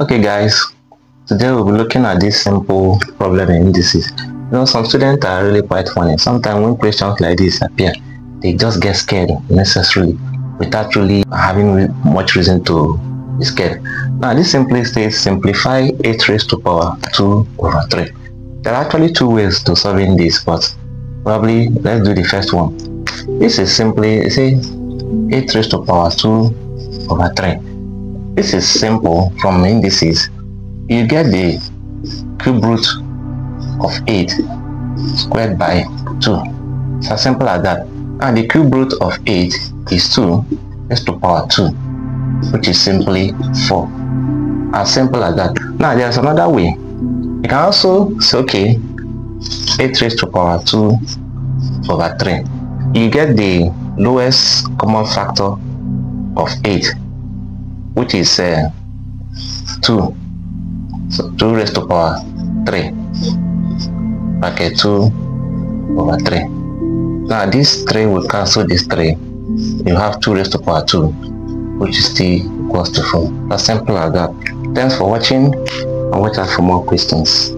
Okay guys, today we'll be looking at this simple problem in indices. You know, some students are really quite funny. Sometimes when questions like this appear, they just get scared necessarily without really having much reason to be scared. Now this simply states simplify 8 raised to power 2 over 3. There are actually two ways to solving this, but probably let's do the first one. This is simply say 8 raised to power 2 over 3. This is simple from indices. You get the cube root of 8 squared by 2. It's as simple as that. And the cube root of 8 is 2 raised to power 2, which is simply 4. As simple as that. Now there's another way. You can also say, okay, 8 raised to power 2 over 3. You get the lowest common factor of 8 which is uh, 2 so 2 raised to power 3 bracket 2 over 3 now this 3 will cancel this 3 you have 2 raised to power 2 which is still equals to 4 as simple as that. Thanks for watching. And watch out for more questions